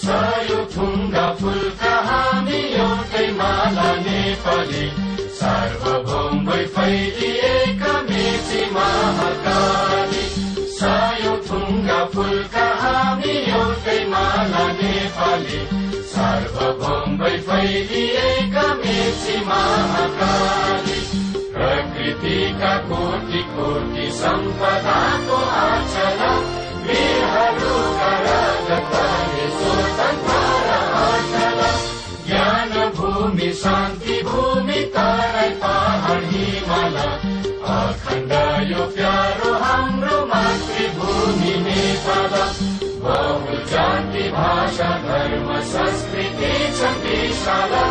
सयो थुङ्गा फुलका हामी एउटै माला नेपाली। सार्वभौम फैलिएका मेची महाकाली। सयो थुङ्गा फुलका हामी एउटै माला नेपाली। सार्वभौम फैलिएका मेची महाकाली। प्रकृतिका कोटि कोटि सम्पदाको आचला वीरहरूका ज्ञान भूमि शान्ति भूमि काल पाहीम अखण्डायु ज्ञान मातृभूमि भौम भाषा धर्म संस्कृते समी शाला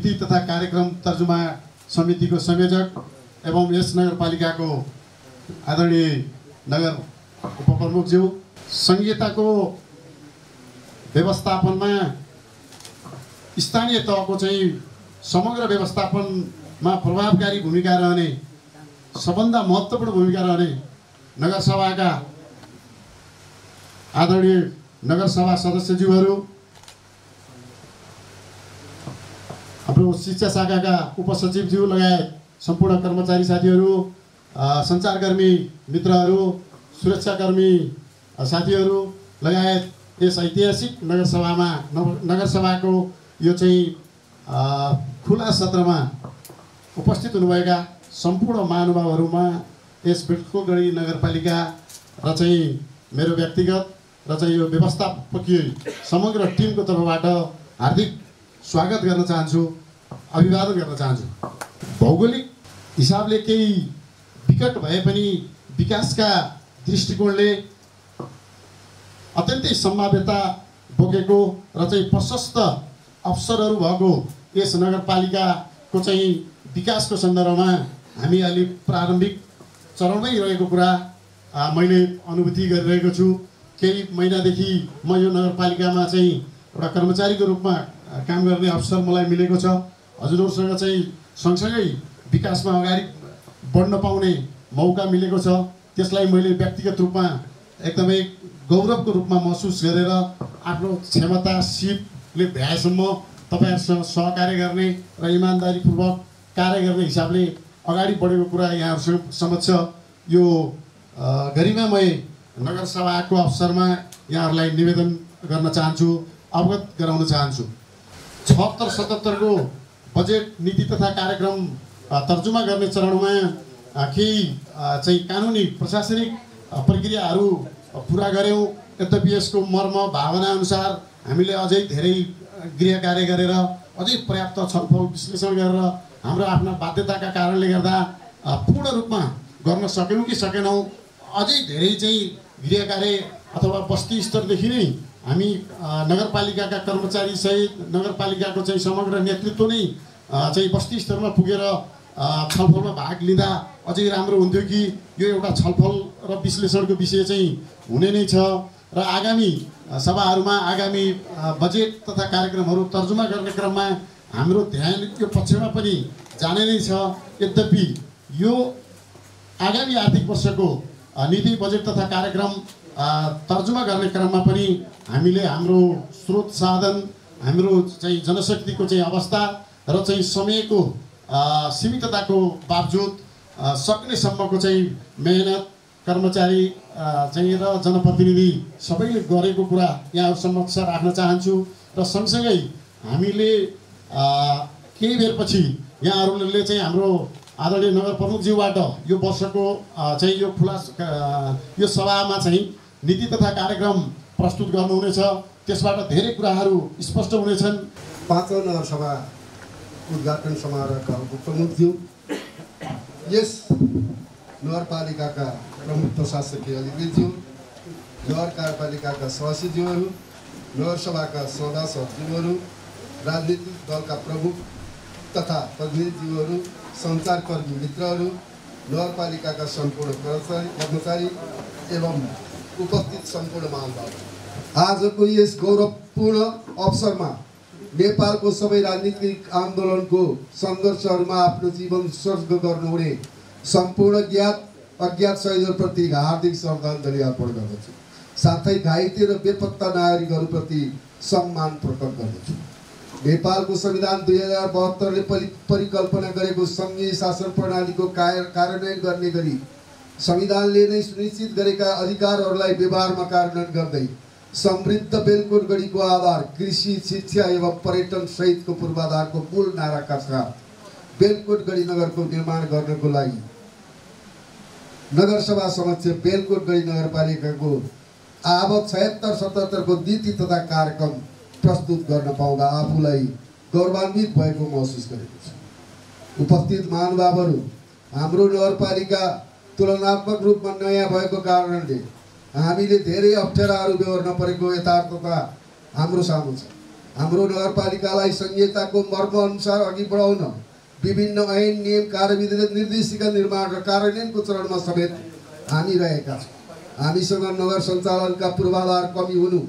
नीति तथा कार्यक्रम तर्जुमा समितिको संयोजक एवं यस नगरपालिकाको आदरणीय नगर उपप्रमुखज्यू सङ्घीयताको व्यवस्थापनमा स्थानीय तहको चाहिँ समग्र व्यवस्थापनमा प्रभावकारी भूमिका रहने सबभन्दा महत्त्वपूर्ण भूमिका रहने नगरसभाका आदरणीय नगरसभा सदस्यज्यूहरू हाम्रो शिक्षा शाखाका उपसचिवज्यू लगायत सम्पूर्ण कर्मचारी साथीहरू सञ्चारकर्मी मित्रहरू सुरक्षाकर्मी साथीहरू लगायत यस ऐतिहासिक नगरसभामा नग- नगरसभाको यो चाहिँ खुला सत्रमा उपस्थित हुनुभएका सम्पूर्ण महानुभावहरूमा यस बिटकोगढी नगरपालिका र चाहिँ मेरो व्यक्तिगत र चाहिँ यो व्यवस्थापकीय समग्र टिमको तर्फबाट हार्दिक स्वागत गर्न चाहन्छु। अभिवादन गर्न चाहन्छु। भौगोलिक हिसाबले केही विकट भए पनि विकासका दृष्टिकोणले अत्यन्तै सम्भाव्यता बोकेको र चाहिँ प्रशस्त अवसरहरू भएको यस नगरपालिकाको चाहिँ विकासको सन्दर्भमा हामी अलि प्रारम्भिक चरणमै रहेको कुरा मैले अनुभूति गरिरहेको छु। केही महिनादेखि म यो नगरपालिकामा चाहिँ एउटा कर्मचारीको रूपमा काम गर्ने अवसर मलाई मिलेको छ। हजुरहरूसँग चाहिँ सँगसँगै विकासमा अगाडि बढ्न पाउने मौका मिलेको छ। त्यसलाई मैले व्यक्तिगत रूपमा एकदमै गौरवको रूपमा महसुस गरेर आफ्नो क्षमता सिपले भ्याएसम्म तपाईँहरूसँग सहकार्य गर्ने र इमान्दारीपूर्वक कार्य गर्ने हिसाबले अगाडि बढेको कुरा यहाँहरूसँग समक्ष यो गरिमामय नगरसभाको अवसरमा यहाँहरूलाई निवेदन गर्न चाहन्छु अवगत गराउन चाहन्छु। छहत्तर सतहत्तरको बजेट नीति तथा कार्यक्रम तर्जुमा गर्ने चरणमा केही चाहिँ कानुनी प्रशासनिक प्रक्रियाहरू पुरा गऱ्यौँ। यद्यपि यसको मर्म भावनाअनुसार हामीले अझै धेरै गृह कार्य गरेर अझै पर्याप्त छलफल विश्लेषण गरेर हाम्रो आफ्ना बाध्यताका कारणले गर्दा पूर्ण रूपमा गर्न सकेनौँ कि सकेनौँ। अझै धेरै चाहिँ गृह कार्य अथवा बस्ती स्तरदेखि नै हामी नगरपालिकाका कर्मचारी सहित नगरपालिकाको चाहिँ समग्र नेतृत्व नै चाहिँ बस्ती स्तरमा पुगेर छलफलमा भाग लिँदा अझै राम्रो हुन्थ्यो कि यो एउटा छलफल र विश्लेषणको विषय चाहिँ हुने नै छ। र आगामी सभाहरूमा आगामी बजेट तथा कार्यक्रमहरू तर्जुमा गर्ने क्रममा हाम्रो ध्यान यो पक्षमा पनि जाने नै छ। यद्यपि यो आगामी आर्थिक वर्षको नीति बजेट तथा कार्यक्रम तर्जुमा गर्ने क्रममा पनि हामीले हाम्रो स्रोत साधन हाम्रो चाहिँ जनशक्तिको चाहिँ अवस्था र चाहिँ समयको सीमितताको बावजुद सक्नेसम्मको चाहिँ मेहनत कर्मचारी चाहिँ र जनप्रतिनिधि सबैले गरेको कुरा यहाँहरू समक्ष राख्न चाहन्छु र सँगसँगै हामीले केही बेरपछि यहाँहरूले चाहिँ हाम्रो आदरणीय नगर प्रमुखज्यूबाट यो वर्षको चाहिँ यो खुला यो सभामा चाहिँ नीति तथा कार्यक्रम प्रस्तुत गर्नुहुनेछ। त्यसबाट धेरै कुराहरू स्पष्ट हुनेछन्। पाँचौँ नगरसभा उद्घाटन समारोहका उपप्रमुखज्यू यस नगरपालिकाका प्रमुख प्रशासकीय अधिकृतज्यू नगर कार्यपालिकाका सदस्यज्यूहरू नगरसभाका सभासदज्यूहरू राजनीतिक दलका प्रमुख तथा प्रतिनिधिज्यूहरू सञ्चारकर्मी मित्रहरू नगरपालिकाका सम्पूर्ण कर्मचारी कर्मचारी एवं उपस्थित सम्पूर्ण महानुभाव आजको यस गौरवपूर्ण अवसरमा नेपालको सबै राजनीतिक आन्दोलनको सङ्घर्षहरूमा आफ्नो जीवन उत्सर्ग गर्नुहुने सम्पूर्ण ज्ञात अज्ञात शहीदहरूप्रति हार्दिक श्रद्धाञ्जली अर्पण गर्दछु। साथै घाइते र बेपत्ता नागरिकहरूप्रति सम्मान प्रकट गर्दछु। नेपालको संविधान दुई हजार बहत्तरले परि परिकल्पना गरेको सङ्घीय शासन प्रणालीको कार्य कार्यान्वयन गर्ने गरी संविधानले नै सुनिश्चित गरेका अधिकारहरूलाई व्यवहारमा कार्यान्वयन गर्दै समृद्ध बेलकोट गढीको आधार कृषि शिक्षा एवं पर्यटन सहितको पूर्वाधारको मूल नाराका साथ बेलकोट गढी नगरको निर्माण गर्नको लागि नगरसभा समक्ष बेलकोट गढी नगरपालिकाको आवत छयत्तर सतहत्तरको नीति तथा कार्यक्रम प्रस्तुत गर्न पाउँदा आफूलाई गौरवान्वित भएको महसुस गरेको छु। उपस्थित महानुभावहरू हाम्रो नगरपालिका तुलनात्मक रूपमा नयाँ भएको कारणले हामीले धेरै अप्ठ्याराहरू बेहोर्न परेको यथार्थता हाम्रो सामु छ। हाम्रो नगरपालिकालाई संहिताको मर्मअनुसार अघि बढाउन विभिन्न ऐन नियम कार्यविधि र निर्देशिका निर्माण र कार्यान्वयनको चरणमा समेत हामी रहेका छौँ। हामीसँग नगर सञ्चालनका पूर्वाधार कमी हुनु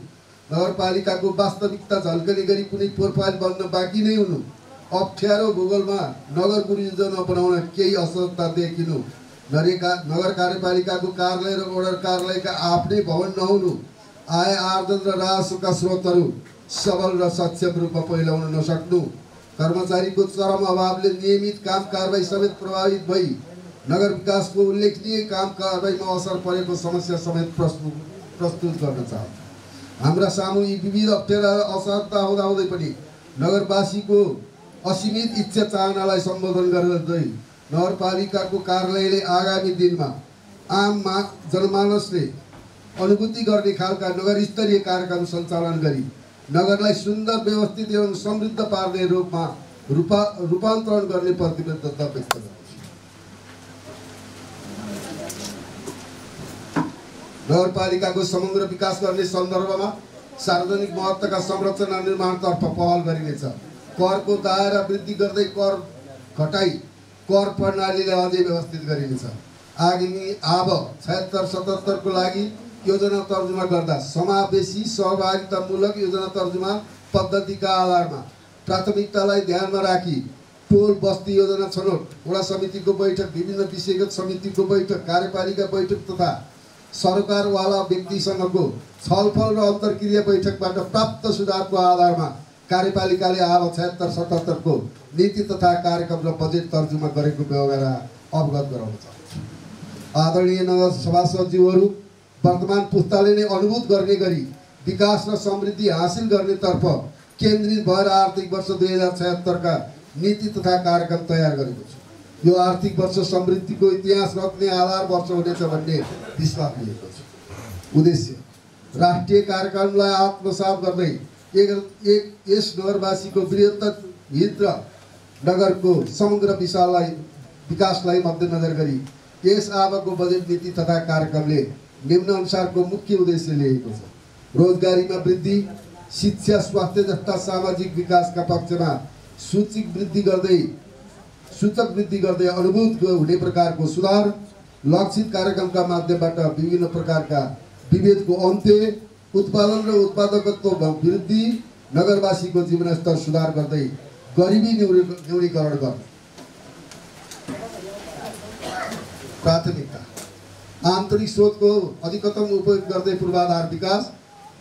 नगरपालिकाको वास्तविकता झल्कने गरी कुनै प्रोफाइल बन्न बाँकी नै हुनु अप्ठ्यारो भूगोलमा नगर गुरुयोजना बनाउन केही असरता देखिनु नरेका नगर कार्यपालिकाको कार्यालय र ओडर कार्यालयका आफ्नै भवन नहुनु। आय आर्जन र राजस्वका स्रोतहरू सबल र सक्षम रूपमा पहिलाउन नसक्नु। कर्मचारीको चरम अभावले नियमित काम कारवाही समेत प्रभावित भई नगर विकासको उल्लेखनीय काम कारवाहीमा असर परेको समस्या समेत प्रस्तुत प्रस्तुत गर्न चाहन्छु। हाम्रा सामु यी विविध अप्ठ्यारा र असहजता हुँदाहुँदै पनि नगरवासीको असीमित इच्छा चाहनालाई सम्बोधन गर्दै नगरपालिकाको कार्यालयले आगामी दिनमा आम मा जनमानसले अनुभूति गर्ने खालका नगर स्तरीय कार्यक्रम सञ्चालन गरी नगरलाई सुन्दर व्यवस्थित एवं समृद्ध पार्ने रूपमा रूपा रूपान्तरण गर्ने प्रतिबद्धता व्यक्त गर्छु नगरपालिकाको समग्र विकास गर्ने सन्दर्भमा सार्वजनिक महत्त्वका संरचना निर्माणतर्फ पहल गरिनेछ। करको दायरा वृद्धि गर्दै कर घटाई कर प्रणालीलाई अझै व्यवस्थित गरिनेछ। आगामी आब छयत्तर सतहत्तरको लागि योजना तर्जुमा गर्दा समावेशी सहभागितामूलक योजना तर्जुमा पद्धतिका आधारमा प्राथमिकतालाई ध्यानमा राखी टोल बस्ती योजना छनौट वडा समितिको बैठक विभिन्न विषयगत समितिको बैठक कार्यपालिका बैठक तथा सरकारवाला व्यक्तिसँगको छलफल र अन्तर्क्रिया बैठकबाट प्राप्त सुधारको आधारमा कार्यपालिकाले आब छयत्तर सतहत्तरको नीति तथा कार्यक्रम र बजेट तर्जुमा गरेको व्यवहार अवगत गराउन चाहन्छु आदरणीय नगर सभासदज्यूहरू वर्तमान पुस्ताले नै अनुभूत गर्ने गरी विकास र समृद्धि हासिल गर्नेतर्फ केन्द्रित भएर आर्थिक वर्ष दुई हजार छयत्तरका नीति तथा कार्यक्रम तयार गरेको छु। यो आर्थिक वर्ष समृद्धिको इतिहास रच्ने आधार वर्ष हुनेछ भन्ने विश्वास लिएको छु। उद्देश्य राष्ट्रिय कार्यक्रमलाई आत्मसात गर्दै एक यस नगरवासीको बृहत्तर हित र नगरको समग्र विशाललाई विकासलाई मध्यनजर गरी यस आवको बजेट नीति तथा कार्यक्रमले निम्न अनुसारको मुख्य उद्देश्य लिएको छ। रोजगारीमा वृद्धि शिक्षा स्वास्थ्य जस्ता सामाजिक विकासका पक्षमा सूचिक वृद्धि गर्दै सूचक वृद्धि गर्दै अनुभूत हुने प्रकारको सुधार लक्षित कार्यक्रमका माध्यमबाट विभिन्न प्रकारका विभेदको अन्त्य उत्पादन र उत्पादकत्व वृद्धि नगरवासीको जीवनस्तर सुधार गर्दै गरिबी न्यूनी न्यूनीकरण गर्ने। प्राथमिकता। आन्तरिक स्रोतको अधिकतम उपयोग गर्दै पूर्वाधार विकास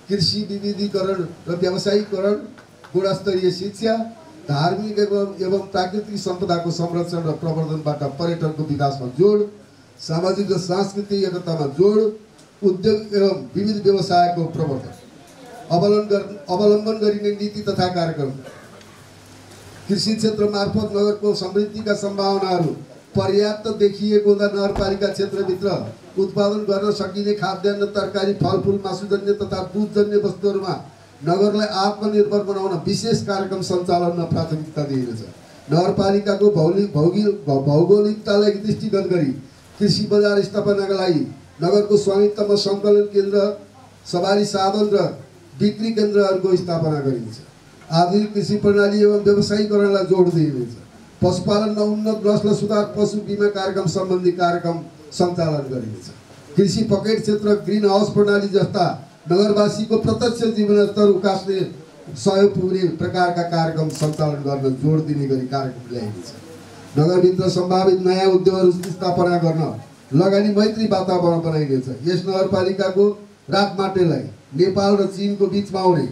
कृषि विविधीकरण र व्यावसायिकरण गुणस्तरीय शिक्षा धार्मिक एवं एवं प्राकृतिक सम्पदाको संरक्षण र प्रवर्धनबाट पर्यटनको विकासमा जोड सामाजिक र सांस्कृतिक एकतामा जोड उद्योग एवं विविध व्यवसायको प्रवर्धन अवलम्बन गर् अवलम्बन गरिने नीति तथा कार्यक्रम कृषि क्षेत्र मार्फत नगरको समृद्धिका सम्भावनाहरू पर्याप्त देखिएको हुँदा नगरपालिका क्षेत्रभित्र उत्पादन गर्न सकिने खाद्यान्न तरकारी फलफुल मासुजन्य तथा दुधजन्य वस्तुहरूमा नगरलाई आत्मनिर्भर बनाउन विशेष कार्यक्रम सञ्चालनमा प्राथमिकता दिइनेछ नगरपालिकाको भौलिक भौगिक भौगोलिकतालाई दृष्टिगत गरी कृषि बजार स्थापनाका लागि नगरको स्वामित्वमा सङ्कलन केन्द्र सवारी साधन र बिक्री केन्द्रहरूको स्थापना गरिन्छ। आधुनिक कृषि प्रणाली एवं व्यवसायीकरणलाई जोड दिइनेछ। पशुपालनमा उन्नत नस्ल सुधार पशु बिमा कार्यक्रम सम्बन्धी कार्यक्रम सञ्चालन गरिनेछ। कृषि पकेट क्षेत्र ग्रिन हाउस प्रणाली जस्ता नगरवासीको प्रत्यक्ष जीवनस्तर उकास्ने सहयोग पुग्ने प्रकारका कार्यक्रम सञ्चालन गर्न जोड दिने गरी कार्यक्रम ल्याइएको छ नगरभित्र सम्भावित नयाँ उद्योगहरू स्थापना गर्न लगानी मैत्री वातावरण बनाइनेछ यस नगरपालिकाको रातमाटेलाई नेपाल र चिनको बिचमा आउने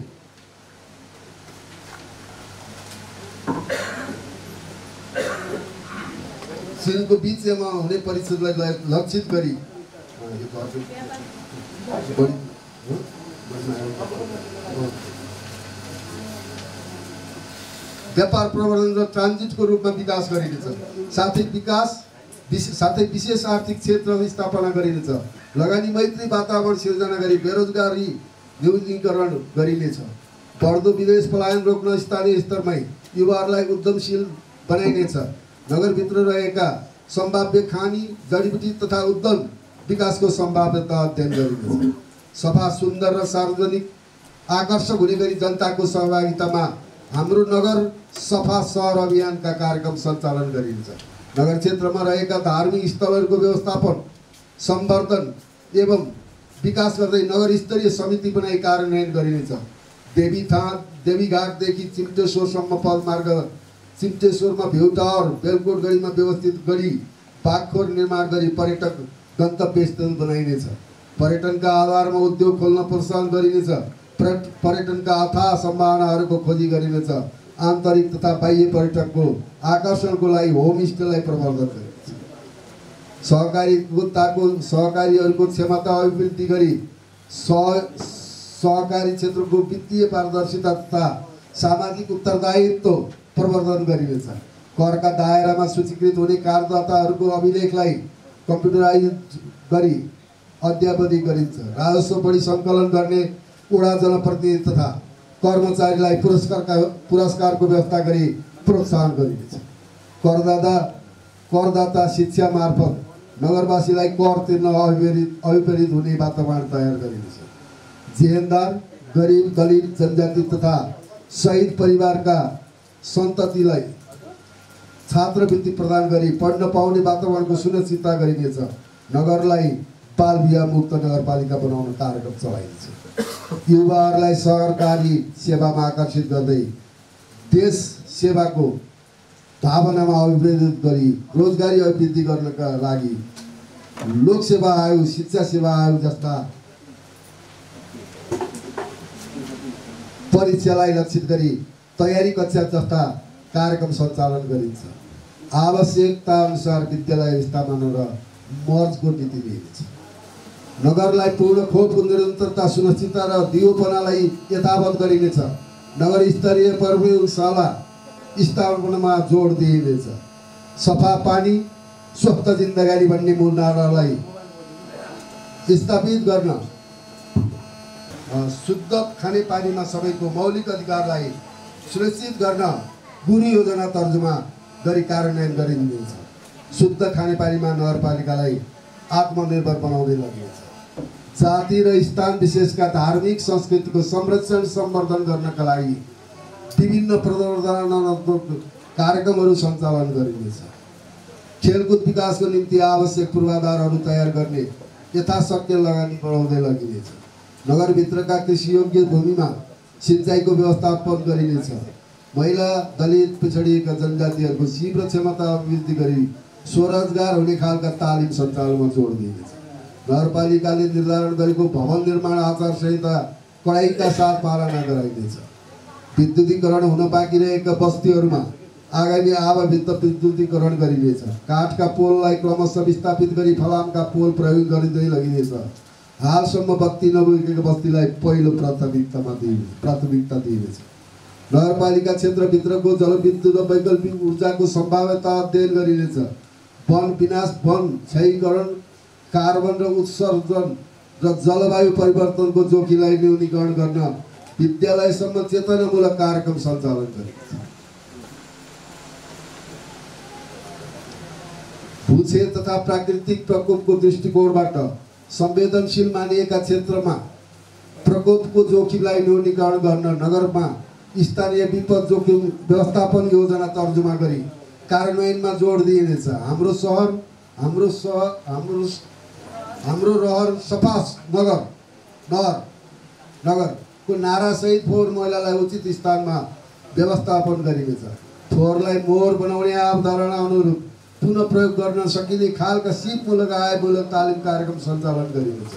चिनको बिचमा हुने परिषदलाई लक्षित गरी। व्यापार प्रवर्धन र ट्रान्जिटको रूपमा विकास गरिनेछ साथै विकास साथै विशेष आर्थिक क्षेत्र स्थापना गरिनेछ। लगानी मैत्री वातावरण सिर्जना गरी बेरोजगारी न्यूनीकरण गरिनेछ। बढ्दो विदेश पलायन रोक्न स्थानीय स्तरमै युवाहरूलाई उद्यमशील बनाइनेछ। नगरभित्र रहेका सम्भाव्य खानी जडीबुटी तथा उद्यम विकासको सम्भाव्यता अध्ययन गरिनेछ। सफा सुन्दर र सार्वजनिक आकर्षक हुने गरी जनताको सहभागितामा हाम्रो नगर सफा सहर अभियानका कार्यक्रम सञ्चालन गरिन्छ। नगर क्षेत्रमा रहेका धार्मिक स्थलहरूको व्यवस्थापन सम्वर्धन एवं विकास गर्दै नगर स्तरीय समिति बनाई कार्यान्वयन गरिनेछ। देवी थान देवीघाटदेखि चिम्टेश्वरसम्म पदमार्ग चिम्टेश्वरमा भ्यू टावर बेलकोट गढीमा व्यवस्थित गरी पाखोर निर्माण गरी पर्यटक गन्तव्य स्थल बनाइनेछ। पर्यटनका आधारमा उद्योग खोल्न प्रोत्साहन गरिनेछ। पर्यट- पर्यटनका अथाह सम्भावनाहरूको खोजी गरिनेछ। आन्तरिक तथा बाह्य पर्यटकको आकर्षणको लागि होमस्टेलाई प्रवर्धन गरिनेछ सहकारीताको सहकारीहरूको क्षमता अभिवृद्धि गरी सह सहकारी क्षेत्रको वित्तीय पारदर्शिता तथा सामाजिक उत्तरदायित्व प्रवर्धन गरिनेछ। करका दायरामा सूचीकृत हुने करदाताहरूको अभिलेखलाई कम्प्युटराइज गरी अद्यावधि गरिन्छ। राजस्व बढी सङ्कलन गर्ने वडा जनप्रतिनिधि तथा कर्मचारीलाई पुरस्कारका पुरस्कारको व्यवस्था गरी प्रोत्साहन गरिनेछ करदाता करदाता शिक्षा मार्फत नगरवासीलाई कर तिर्न अभिप्रेरित अभिप्रेरित हुने वातावरण तयार गरिनेछ जेहेन्दार गरिब दलित जनजाति तथा शहीद परिवारका सन्ततिलाई छात्रवृत्ति प्रदान गरी पढ्न पाउने वातावरणको सुनिश्चितता गरिनेछ। नगरलाई बाल विवाह मुक्त नगरपालिका बनाउन कार्यक्रम चलाइनेछ। युवाहरूलाई सरकारी सेवामा आकर्षित गर्दै देश सेवाको भावनामा अभिप्रेरित गरी रोजगारी अभिवृद्धि गर्नका लागि लोकसेवा आयोग शिक्षा सेवा आयोग जस्ता परीक्षालाई लक्षित गरी तयारी कक्षा जस्ता कार्यक्रम सञ्चालन गरिन्छ। आवश्यकता अनुसार विद्यालय स्थापना र मर्जको नीति लिइनेछ। नगरलाई पूर्ण खोप निरन्तरता सुनिश्चितता र दियोपनालाई यथावत गरिनेछ। नगर स्तरीय प्रयोगशाला स्थापनामा जोड दिइनेछ। सफा पानी स्वस्थ जिन्दगानी भन्ने मूल नारालाई स्थापित गर्न शुद्ध खानेपानीमा सबैको मौलिक अधिकारलाई सुनिश्चित गर्न गुरु योजना तर्जुमा गरी कार्यान्वयन गरिनेछ। शुद्ध खानेपानीमा नगरपालिकालाई आत्मनिर्भर बनाउँदै लगिनेछ। जाति र स्थान विशेषका धार्मिक संस्कृतिको संरक्षण सम्वर्धन गर्नका लागि विभिन्न प्रवर्धनात्मक कार्यक्रमहरू सञ्चालन गरिनेछ। खेलकुद विकासको निम्ति आवश्यक पूर्वाधारहरू तयार गर्ने यथाशक्य लगानी बढाउँदै लगिनेछ। नगरभित्रका कृषियोग्य भूमिमा सिँचाइको व्यवस्थापन गरिनेछ। महिला दलित पिछडिएका जनजातिहरूको तीव्र क्षमता अभिवृद्धि गरी स्वरोजगार हुने खालका तालिम सञ्चालनमा जोड दिइनेछ। नगरपालिकाले निर्धारण गरेको भवन निर्माण आचार संहिता कडाइका साथ पालना गराइनेछ। विद्युतीकरण हुन बाँकी रहेका बस्तीहरूमा आगामी आवाभित्र विद्युतीकरण गरिनेछ। काठका पोललाई क्रमशः विस्थापित गरी फलामका पोल प्रयोग गरिँदै लगिनेछ। हालसम्म बत्ती नपुगेको बस्तीलाई पहिलो प्राथमिकतामा दिइने प्राथमिकता दिइनेछ। नगरपालिका क्षेत्रभित्रको जलविद्युत र वैकल्पिक ऊर्जाको सम्भाव्यता अध्ययन गरिनेछ। वन विनाश वन क्षयीकरण कार्बन र उत्सर्जन र जलवायु परिवर्तनको जोखिमलाई न्यूनीकरण गर्न विद्यालयसम्म चेतनामूलक कार्यक्रम सञ्चालन गरिनेछ। भूक्षेत्र तथा प्राकृतिक प्रकोपको दृष्टिकोणबाट संवेदनशील मानिएका क्षेत्रमा प्रकोपको जोखिमलाई न्यूनीकरण गर्न नगरमा स्थानीय विपद जोखिम व्यवस्थापन योजना तर्जुमा गरी कार्यान्वयनमा जोड दिइनेछ। हाम्रो सहर हाम्रो सहर हाम्रो हाम्रो रहर सफा नगर नगर नगर को नारासहित फोहोर मैलालाई उचित स्थानमा व्यवस्थापन गरिनेछ। फोहोरलाई मोहोर बनाउने अवधारणा अनुरूप पुनः प्रयोग गर्न सकिने खालका सिपमूलक आयमूलक तालिम कार्यक्रम सञ्चालन गरिनेछ।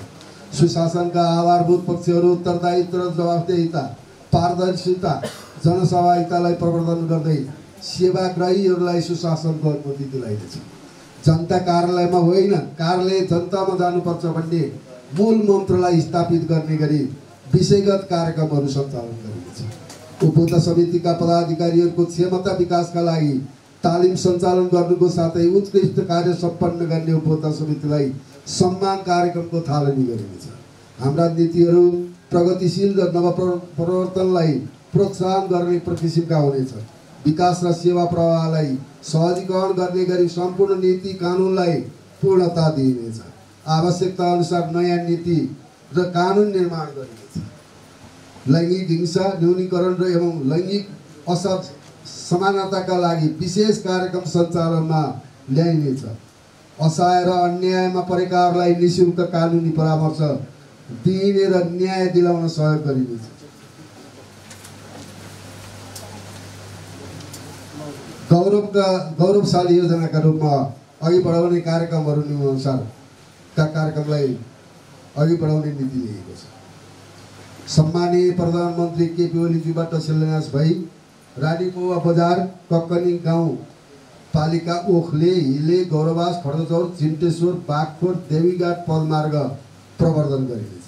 सुशासनका आधारभूत पक्षहरू उत्तरदायित्व र जवाफदेहिता पारदर्शिता जनसहभागितालाई प्रवर्धन गर्दै सेवाग्राहीहरूलाई सुशासनको अनुमति दिलाइनेछ। जनता कार्यालयमा होइन कार्यालय जनतामा जानुपर्छ भन्ने मूल मन्त्रलाई स्थापित गर्ने गरी विषयगत कार्यक्रमहरू सञ्चालन गरिनेछ उपभोक्ता समितिका पदाधिकारीहरूको क्षमता विकासका लागि तालिम सञ्चालन गर्नुको साथै उत्कृष्ट कार्य सम्पन्न गर्ने उपभोक्ता समितिलाई सम्मान कार्यक्रमको थालनी गरिनेछ हाम्रा नीतिहरू प्रगतिशील र नव परिवर्तनलाई प्रोत्साहन गर्ने किसिमका हुनेछ विकास र सेवा प्रवाहलाई सहजीकरण गर्ने गरी सम्पूर्ण नीति कानुनलाई पूर्णता दिइनेछ। आवश्यकता अनुसार नयाँ नीति र कानुन निर्माण गरिनेछ। लैङ्गिक हिंसा न्यूनीकरण र एवं लैङ्गिक असर समानताका लागि विशेष कार्यक्रम सञ्चालनमा ल्याइनेछ। असहाय र अन्यायमा परेकाहरूलाई निशुल्क कानुनी परामर्श दिइने र न्याय दिलाउन सहयोग गरिनेछ। गौरवका गौरवशाली योजनाका रूपमा अघि बढाउने कार्यक्रमहरू निम्नानुसारका कार्यक्रमलाई अघि बढाउने नीति लिएको छ। सम्मानीय प्रधानमन्त्री केपी ओलीजीबाट शिलान्यास भई रानीपोवा बजार कक्कनी गाउँ पालिका ओखले हिले गौरवास खड्गचौर चिन्टेश्वर बागखोर देवीघाट पदमार्ग प्रवर्धन गरिनेछ।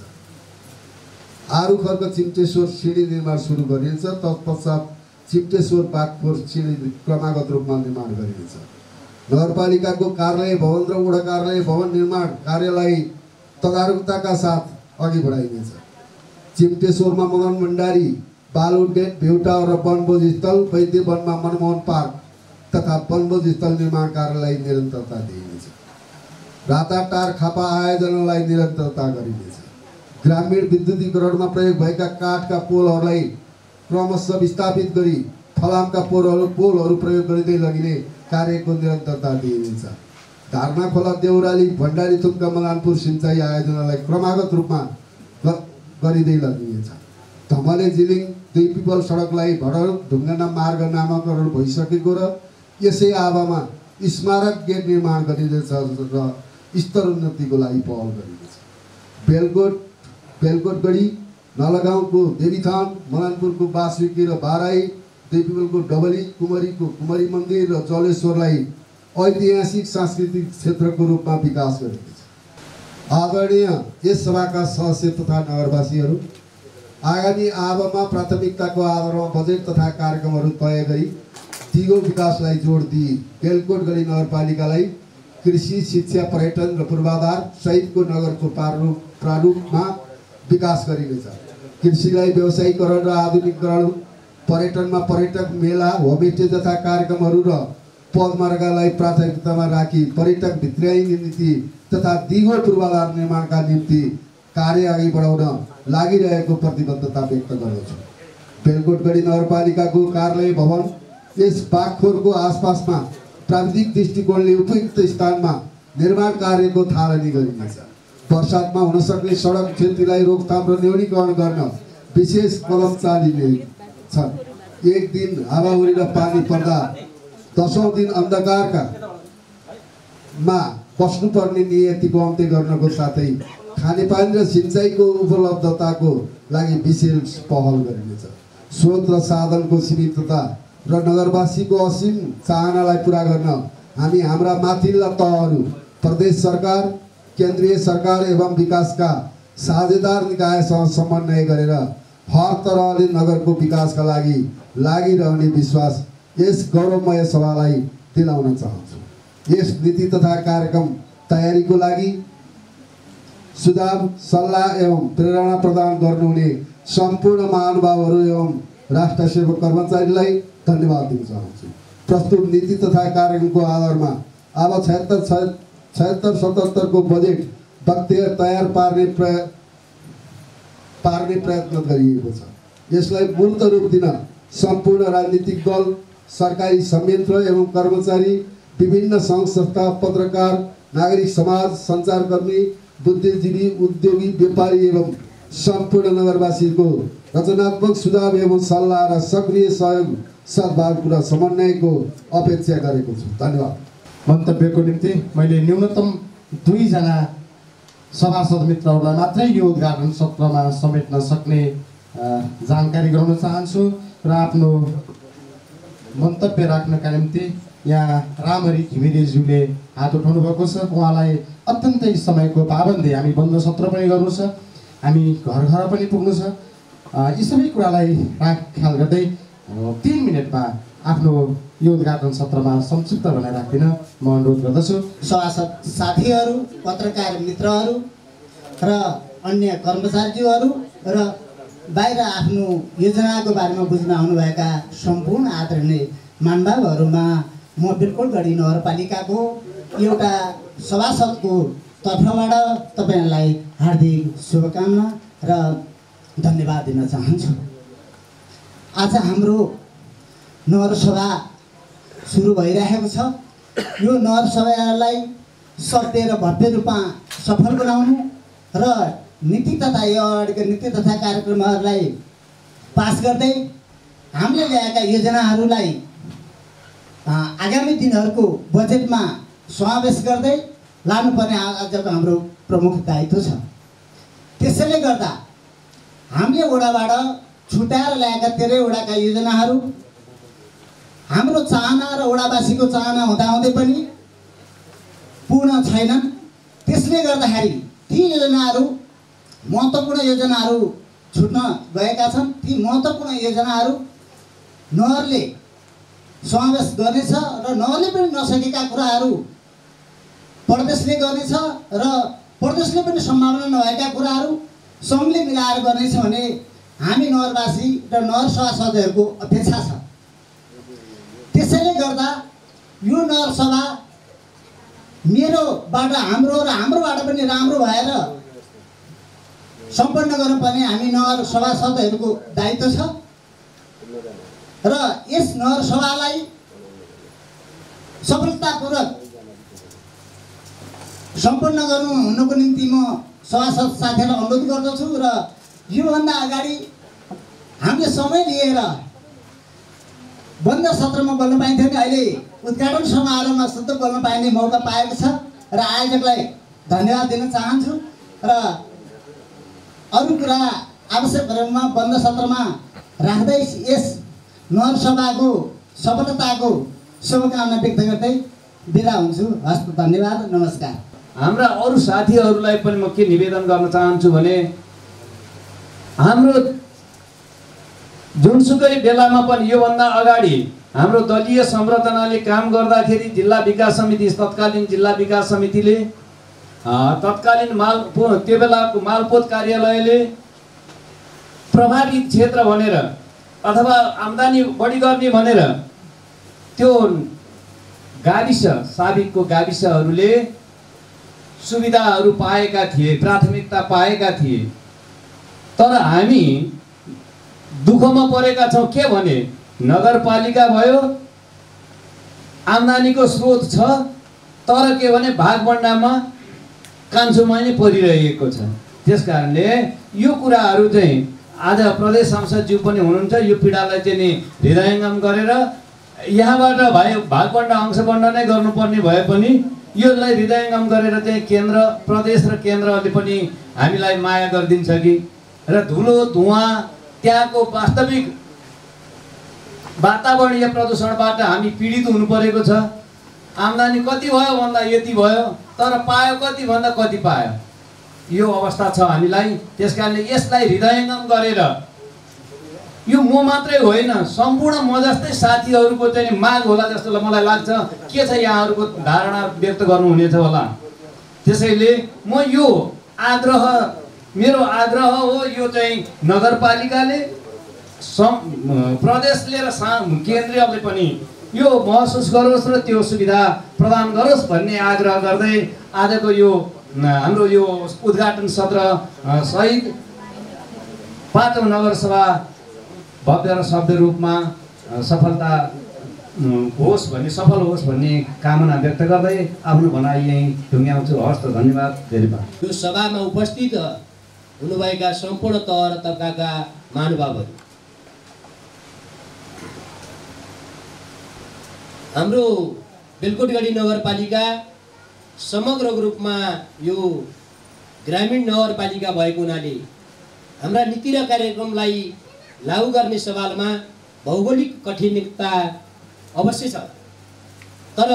आरु खर्क चिम्टेश्वर सिँढी निर्माण सुरु गरिनेछ। तत्पश्चात चिप्टेश्वर बागपुर सिँढी क्रमागत रूपमा निर्माण गरिनेछ। नगरपालिकाको कार्यालय भवन र वडा कार्यालय भवन निर्माण कार्यलाई तदारुकताका साथ अघि बढाइनेछ। चिम्टेश्वरमा मदन भण्डारी बाल उड्डयन भेउटा र वनभोज स्थल वैद्य वनमा मनमोहन पार्क तथा वनभोज स्थल निर्माण कार्यलाई निरन्तरता दिइनेछ। राताटार खापा आयोजनालाई निरन्तरता गरिनेछ। ग्रामीण विद्युतीकरणमा प्रयोग भएका काठका पोलहरूलाई क्रमशः विस्थापित गरी फलामका पोलहरू पोलहरू प्रयोग गरिँदै लगिने कार्यको निरन्तरता दिइनेछ। धारमा खोला देउराली भण्डारी थुम्का मलानपुर सिँचाइ आयोजनालाई क्रमागत रूपमा गरिँदै लगिनेछ। धमले जिलिङ दुई पिपल सडकलाई भडर ढुङ्गाना मार्ग नामाकरण भइसकेको र यसै आवामा स्मारक गेट निर्माण गरिनेछ र स्तरोन्नतिको लागि पहल गरिनेछ। बेलकोट बेलकोटगढी नलगाउँको देवीथान मलानपुरको बासविकी र बाराई देवीबलको डबली कुमरीको कुमरी मन्दिर र जलेश्वरलाई ऐतिहासिक सांस्कृतिक क्षेत्रको रूपमा विकास गरिनेछ आदरणीय यस सभाका सदस्य तथा नगरवासीहरू आगामी आवामा प्राथमिकताको आधारमा बजेट तथा कार्यक्रमहरू तय गरी दिगो विकासलाई जोड दिई बेलकोटगढी नगरपालिकालाई कृषि शिक्षा पर्यटन र पूर्वाधार सहितको नगरको प्रारूप प्रारूपमा विकास गरिनेछ। कृषिलाई व्यवसायीकरण र आधुनिकीकरण पर्यटनमा पर्यटक मेला होमेटे जस्ता कार्यक्रमहरू र पदमार्गलाई प्राथमिकतामा राखी पर्यटक भित्र्याइने नीति तथा दिगो पूर्वाधार निर्माणका निम्ति कार्य अघि बढाउन लागिरहेको प्रतिबद्धता व्यक्त गर्दछु। बेलकोटगढी नगरपालिकाको कार्यालय भवन यस बागखोरको आसपासमा प्राविधिक दृष्टिकोणले उपयुक्त स्थानमा निर्माण कार्यको थालनी गरिनेछ। वर्षातमा हुन सक्ने सडक क्षतिलाई रोकथाम र न्यूनीकरण गर्न विशेष कदम चालिने छन्। एक दिन हावाहुरी र पानी पर्दा दसौँ दिन अन्धकारका मा बस्नुपर्ने नियतिको अन्त्य गर्नको साथै खानेपानी र सिँचाइको उपलब्धताको लागि विशेष पहल गरिनेछ। स्रोत र साधनको सीमितता र नगरवासीको असीम चाहनालाई पुरा गर्न हामी हाम्रा माथिल्ला तहहरू प्रदेश सरकार केन्द्रीय सरकार एवं विकासका साझेदार निकायसँग समन्वय गरेर हर तरहले नगरको विकासका लागि लागिरहने विश्वास यस गौरवमय सभालाई दिलाउन चाहन्छु। यस नीति तथा कार्यक्रम तयारीको लागि सुझाव सल्लाह एवं प्रेरणा प्रदान गर्नुहुने सम्पूर्ण महानुभावहरू एवं राष्ट्र सेवक कर्मचारीलाई धन्यवाद दिन चाहन्छु। प्रस्तुत नीति तथा कार्यक्रमको आधारमा अब छयत्तर छयत्तर सतहत्तरको बजेट बक्तेर तयार पार्ने प्रय पार्ने प्रयत्न गरिएको छ। यसलाई मूर्त रूप दिन सम्पूर्ण राजनीतिक दल सरकारी संयन्त्र एवं कर्मचारी विभिन्न सङ्घ संस्था पत्रकार नागरिक समाज सञ्चारकर्मी बुद्धिजीवी उद्योगी व्यापारी एवं सम्पूर्ण नगरवासीको रचनात्मक सुझाव एवं सल्लाह र सक्रिय सहयोग सद्भाव र समन्वयको अपेक्षा गरेको छु। धन्यवाद। मन्तव्यको निम्ति मैले न्यूनतम दुईजना सभासद मित्रहरूलाई मात्रै यो उद्घाटन सत्रमा समेट्न सक्ने जानकारी गराउन चाहन्छु र आफ्नो मन्तव्य राख्नका निम्ति यहाँ रामहरि घिमिरेज्यूले हात उठाउनु भएको छ। उहाँलाई अत्यन्तै समयको पाबन्दी हामी बन्द सत्र पनि गर्नु छ हामी घर घर पनि पुग्नु छ यी सबै कुरालाई राख ख्याल गर्दै तिन मिनटमा आफ्नो यो उद्घाटन सत्रमा संक्षिप्त भनेर राखिदिन म अनुरोध गर्दछु। सभासद साथीहरू पत्रकार मित्रहरू र अन्य कर्मचारीज्यूहरू र बाहिर आफ्नो योजनाको बारेमा बुझ्न आउनुभएका सम्पूर्ण आदरणीय मानभावहरूमा म बिल्कुल गढी नगरपालिकाको एउटा सभासदको तर्फबाट तपाईँहरूलाई हार्दिक शुभकामना र धन्यवाद दिन चाहन्छु। आज हाम्रो नगरसभा सुरु भइरहेको छ। यो नगरसभालाई सत्य र भव्य रूपमा सफल बनाउनु र नीति तथा यो अगाडिको नीति तथा कार्यक्रमहरूलाई पास गर्दै हामीले ल्याएका योजनाहरूलाई आगामी दिनहरूको बजेटमा समावेश गर्दै लानुपर्ने आजको हाम्रो प्रमुख दायित्व छ। त्यसैले गर्दा हामीले वडाबाट छुट्याएर ल्याएका धेरैवटाका योजनाहरू हाम्रो चाहना र वडावासीको चाहना हुँदाहुँदै पनि पूर्ण छैनन्। त्यसले गर्दाखेरि ती योजनाहरू महत्त्वपूर्ण योजनाहरू छुट्न गएका छन्। ती महत्त्वपूर्ण योजनाहरू नहरले समावेश गर्नेछ र नहरले पनि नसकेका कुराहरू प्रदेशले गर्नेछ र प्रदेशले पनि सम्भावना नभएका कुराहरू सङ्घले मिलाएर गर्नेछ भने हामी नगरवासी र नगर सभासदहरूको अपेक्षा छ। गर्दा यो नगरसभा मेरोबाट हाम्रो र हाम्रोबाट पनि राम्रो भएर सम्पन्न गर्नुपर्ने हामी नगर सभासदहरूको दायित्व छ। र यस नगर सभालाई सफलतापूर्वक सम्पन्न गर्नु हुनुको निम्ति म सभासद साथीहरूलाई अनुरोध गर्दछु। र योभन्दा अगाडि हामीले समय लिएर बन्द सत्रमा बोल्न पाइन्थ्यो नि अहिले। उद्घाटन समारोहमा शुद्ध बोल्न पाइने मौका पाएको छ र आयोजकलाई धन्यवाद दिन चाहन्छु र अरू कुरा आवश्यक परेमा बन्द सत्रमा राख्दै यस नगरसभाको सफलताको शुभकामना व्यक्त गर्दै बिदा हुन्छु। हस्त धन्यवाद। नमस्कार। हाम्रा अरू साथीहरूलाई पनि म के निवेदन गर्न चाहन्छु भने हाम्रो जुनसुकै बेलामा पनि योभन्दा अगाडि हाम्रो दलीय संरचनाले काम गर्दाखेरि जिल्ला विकास समिति तत्कालीन जिल्ला विकास समितिले तत्कालीन माल त्यो बेलाको मालपोत कार्यालयले प्रभावित क्षेत्र भनेर अथवा आम्दानी बढी गर्ने भनेर त्यो गाविस साबिकको गाविसहरूले सुविधाहरू पाएका थिए प्राथमिकता पाएका थिए। तर हामी दुःखमा परेका छौँ के भने नगरपालिका भयो आम्दानीको स्रोत छ तर के भने भागभण्डामा कान्छोमा नै परिरहेको छ। त्यस कारणले यो कुराहरू चाहिँ आज प्रदेश सांसदज्यू पनि हुनुहुन्छ यो पीडालाई चाहिँ नि हृदयङ्गम गरेर यहाँबाट भाइ भागभण्ड अंशबण्ड नै गर्नुपर्ने भए पनि यसलाई हृदयङ्गम गरेर चाहिँ केन्द्र प्रदेश र केन्द्रले पनि हामीलाई माया गरिदिन्छ कि? र धुलो धुवा त्यहाँको वास्तविक वातावरणीय प्रदूषणबाट हामी पीडित हुनु परेको छ। आम्दानी कति भयो भन्दा यति भयो तर पायो कति भन्दा कति पायो। यो अवस्था छ हामीलाई त्यस कारणले यसलाई हृदयङ्गम गरेर यो म मात्रै होइन सम्पूर्ण म जस्तै साथीहरूको चाहिँ माग होला जस्तो मलाई लाग्छ। के छ यहाँहरूको धारणा व्यक्त गर्नुहुनेछ होला? त्यसैले म यो आग्रह मेरो आग्रह हो यो चाहिँ नगरपालिकाले प्रदेशले र सा केन्द्रीयले पनि यो महसुस गरोस् र त्यो सुविधा प्रदान गरोस् भन्ने आग्रह गर्दै आजको यो हाम्रो यो उद्घाटन सत्र सहित पाँचौँ नगरसभा भव्य र सभ्य रूपमा सफलता होस् भन्ने सफल होस् भन्ने कामना व्यक्त गर्दै आफ्नो भनाइ यहीँ टुङ्ग्याउँछु हस् त धन्यवाद। धेरै यो सभामा उपस्थित हुनुभएका सम्पूर्ण तह र तबकाका महानुभावहरू। हाम्रो बेलकोटगढी नगरपालिका समग्र रूपमा यो ग्रामीण नगरपालिका भएको हुनाले हाम्रा नीति र कार्यक्रमलाई लागू गर्ने सवालमा भौगोलिक कठिनता अवश्य छ। तर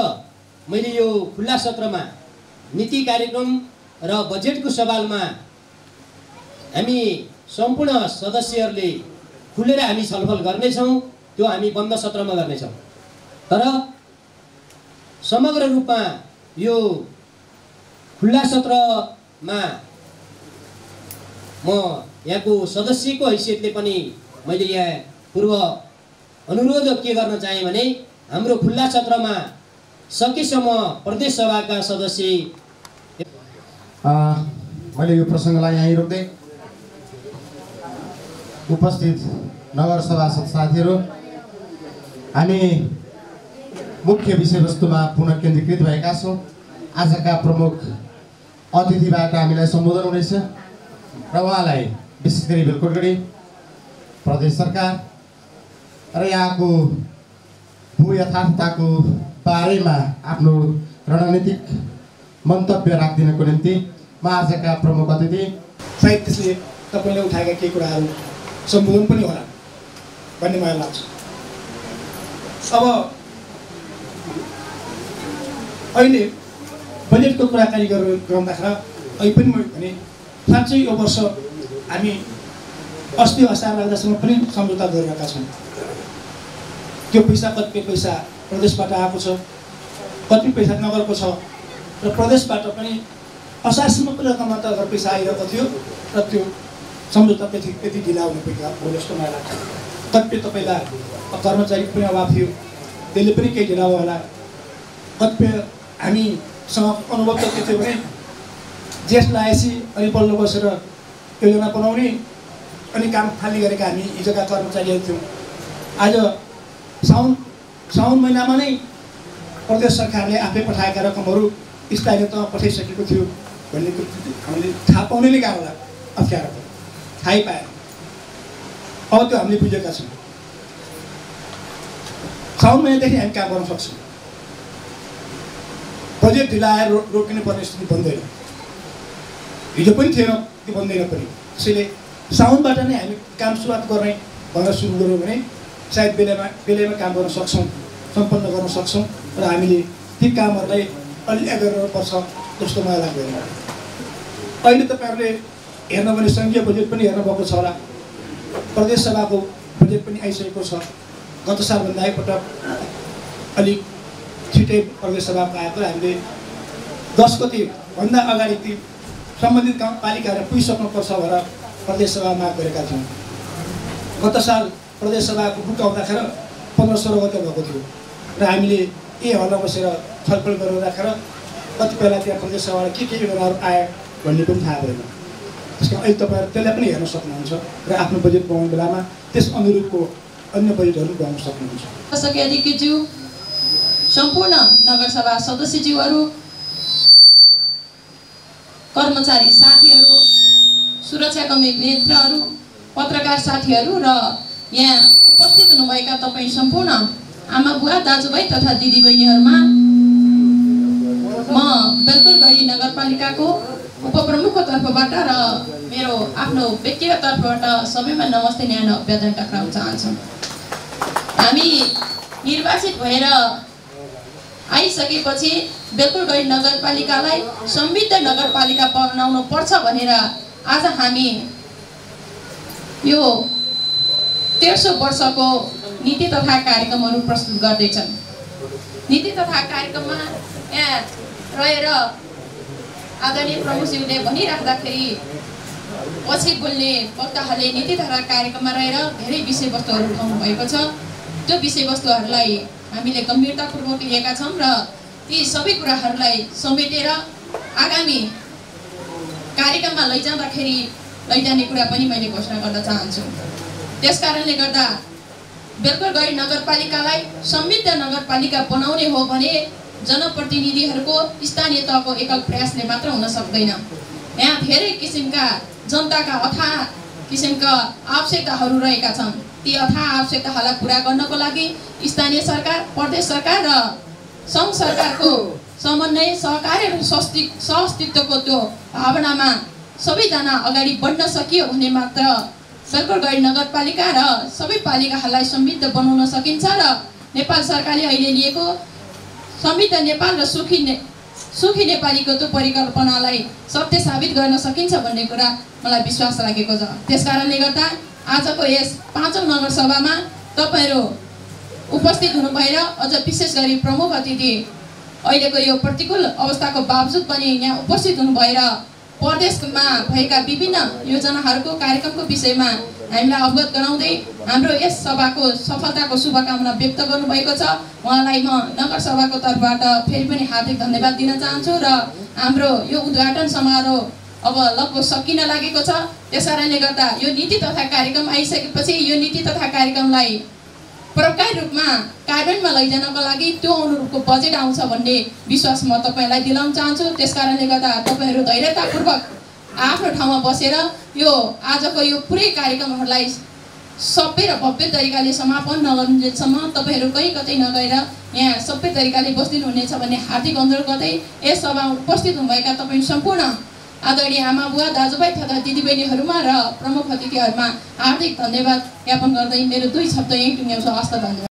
मैले यो खुल्ला सत्रमा नीति कार्यक्रम र बजेटको सवालमा हामी सम्पूर्ण सदस्यहरूले खुलेर हामी छलफल गर्नेछौँ त्यो हामी बन्द सत्रमा गर्नेछौँ। तर समग्र रूपमा यो खुल्ला सत्रमा म यहाँको सदस्यको हैसियतले पनि मैले यहाँ पूर्व अनुरोध के गर्न चाहेँ भने हाम्रो खुल्ला सत्रमा सकेसम्म प्रदेश सभाका सदस्य मैले यो प्रसङ्गलाई यहीँ रोक्दै उपस्थित नगर सभासद साथीहरू हामी मुख्य विषयवस्तुमा पुनः केन्द्रीकृत भएका छौँ। आजका प्रमुख अतिथिबाट हामीलाई सम्बोधन हुनेछ र उहाँलाई विशेष गरी बेलकोटगढी प्रदेश सरकार र यहाँको भू यथार्थताको बारेमा आफ्नो रणनीतिक मन्तव्य राखिदिनको निम्ति म आजका प्रमुख अतिथि सायद त्यसले तपाईँले उठाएका केही कुराहरू सम्बोधन पनि होला भन्ने मलाई लाग्छ अब अहिले बजेटको कुराकानी गरेर गराउँदाखेरि अहिले पनि मैले भने साँच्चै यो वर्ष हामी अस्ति असार लाग्दासम्म पनि सम्झौता गरिरहेका छौँ त्यो पैसा कति पैसा प्रदेशबाट आएको छ कति पैसा नगरको छ र प्रदेशबाट पनि असारसम्म त अगर पैसा आइरहेको थियो र त्यो सम्झौता त्यति त्यति ढिला हुने पैसा हो जस्तो मलाई लाग्छ। कतिपय तपाईँलाई कर्मचारीको पनि अभाव थियो त्यसले पनि केही ढिला भयो होला। कतिपय हामीसँग अनुभव त के थियो भने जेठ लगाएपछि अनि बल्ल बसेर योजना बनाउने अनि काम थाली गरेका हामी हिजोका कर्मचारीहरू थियौँ। आज साउन साउन महिनामा नै प्रदेश सरकारले आफै पठाएका रकमहरू स्थानीय तह पठाइसकेको थियो भन्ने हामीले थाहा पाउनै नै गाह्रो लाग्यो अप्ठ्यारो थाहै पाएन। अब त्यो हामीले बुझेका छौँ। साउन महिनादेखि हामी काम गर्न सक्छौँ? बजेट ढिलाएर रो रोकिनु पर्ने स्थिति बन्दैन हिजो पनि थिएन त्यो बन्दैन पनि। त्यसैले साउनबाट नै हामी काम सुरुवात गर्ने भनेर सुरु गऱ्यौँ भने सायद बेलामा बेलैमा काम गर्न सक्छौँ सम्पन्न गर्न सक्छौँ र हामीले ती कामहरूलाई अलि गर्नुपर्छ जस्तो मलाई लाग्दैन। अहिले तपाईँहरूले हेर्नु भने सङ्घीय बजेट पनि हेर्नुभएको छ होला प्रदेश सभाको बजेट पनि आइसकेको छ गत सालभन्दा एकपटक अलिक छिटै प्रदेश सभाको आएको हामीले दस गतिभन्दा अगाडि ती सम्बन्धित गाउँपालिकाहरू पुगिसक्नुपर्छ भनेर प्रदेश सभा माग गरेका थियौँ गत साल प्रदेश सभाको बुक आउँदाखेरि पन्ध्र सोह्र गते भएको थियो र हामीले ए हलमा बसेर छलफल गरेर राखेर कति बेला त्यहाँ प्रदेश सभाबाट के के योजनाहरू आयो भन्ने पनि थाहा भएन त्यस कारण अहिले तपाईँहरू त्यसलाई पनि हेर्न सक्नुहुन्छ र आफ्नो बजेट बनाउने बेलामा त्यस अनुरूपको अन्य बजेटहरू बनाउन सक्नुहुन्छ। सम्पूर्ण नगरसभा सदस्यज्यूहरू कर्मचारी साथीहरू सुरक्षाकर्मी मित्रहरू पत्रकार साथीहरू र यहाँ उपस्थित हुनुभएका तपाईँ सम्पूर्ण आमा बुवा दाजुभाइ तथा दिदीबहिनीहरूमा म बेलकुलगढी नगरपालिकाको उपप्रमुखको तर्फबाट र मेरो आफ्नो व्यक्तिगत तर्फबाट सबैमा नमस्ते न्यानो अभ्यर्थन टक्राउन चाहन्छु। हामी निर्वाचित भएर आइसकेपछि बेलकुलगढी नगरपालिकालाई समृद्ध नगरपालिका बनाउनु पर्छ भनेर आज हामी यो तेर्सो वर्षको नीति तथा कार्यक्रमहरू प्रस्तुत गर्दैछन्। नीति तथा कार्यक्रममा यहाँ रहेर आदरणीय प्रमुखज्यूले भनिराख्दाखेरि पछि बोल्ने वक्ताहरूले नीति तथा कार्यक्रममा रहेर धेरै विषयवस्तुहरू उठाउनु भएको छ। त्यो विषयवस्तुहरूलाई हामीले गम्भीरतापूर्वक लिएका छौँ र ती सबै कुराहरूलाई समेटेर आगामी कार्यक्रममा लैजाँदाखेरि लैजाने कुरा पनि मैले घोषणा गर्न चाहन्छु। त्यस कारणले गर्दा बेलकरगढी नगरपालिकालाई समृद्ध नगरपालिका बनाउने हो भने जनप्रतिनिधिहरूको स्थानीय तहको एकल प्रयासले मात्र हुन सक्दैन। यहाँ धेरै किसिमका जनताका अथाह किसिमका आवश्यकताहरू रहेका छन्। ती अथाह आवश्यकताहरूलाई पुरा गर्नको लागि स्थानीय सरकार प्रदेश सरकार र सङ्घ सरकारको समन्वय सहकार्य र सस्ति सहअस्तित्वको त्यो भावनामा सबैजना अगाडि बढ्न सकियो भने मात्र सलकरगढी नगरपालिका र सबै पालिकाहरूलाई समृद्ध बनाउन सकिन्छ र नेपाल सरकारले अहिले लिएको समृद्ध नेपाल र सुखी ने सुखी नेपालीको त्यो परिकल्पनालाई सत्य साबित गर्न सकिन्छ भन्ने कुरा मलाई विश्वास लागेको छ। त्यस कारणले गर्दा आजको यस पाँचौँ नगरसभामा तपाईँहरू उपस्थित हुनुभएर अझ विशेष गरी प्रमुख अतिथि अहिलेको यो प्रतिकूल अवस्थाको बावजुद पनि यहाँ उपस्थित हुनुभएर प्रदेशमा भएका विभिन्न योजनाहरूको कार्यक्रमको विषयमा हामीलाई अवगत गराउँदै हाम्रो यस सभाको सफलताको शुभकामना व्यक्त गर्नुभएको छ। उहाँलाई म नगरसभाको तर्फबाट फेरि पनि हार्दिक धन्यवाद दिन चाहन्छु र हाम्रो यो उद्घाटन समारोह अब लगभग सकिन लागेको छ। त्यस कारणले गर्दा यो नीति तथा कार्यक्रम आइसकेपछि यो नीति तथा कार्यक्रमलाई प्रभावकारी रूपमा कार्यान्वयनमा लैजानको लागि त्यो अनुरूपको बजेट आउँछ भन्ने विश्वास म तपाईँलाई दिलाउन चाहन्छु। त्यस कारणले गर्दा तपाईँहरू धैर्यतापूर्वक आफ्नो ठाउँमा बसेर यो आजको यो पुरै कार्यक्रमहरूलाई सबै र भव्य तरिकाले समापन नगर्नेसम्म तपाईँहरू कहीँ कतै नगएर यहाँ सबै तरिकाले बस्दिनु हुनेछ भन्ने हार्दिक अनुरोध गर्दै यस सभामा उपस्थित हुनुभएका तपाईँ सम्पूर्ण आदरणीय आमा बुवा दाजुभाइ तथा दिदीबहिनीहरूमा र प्रमुख अतिथिहरूमा हार्दिक धन्यवाद ज्ञापन गर्दै मेरो दुई शब्द यहीँ टुङ्ग्याउँछु। हस्त धन्यवाद।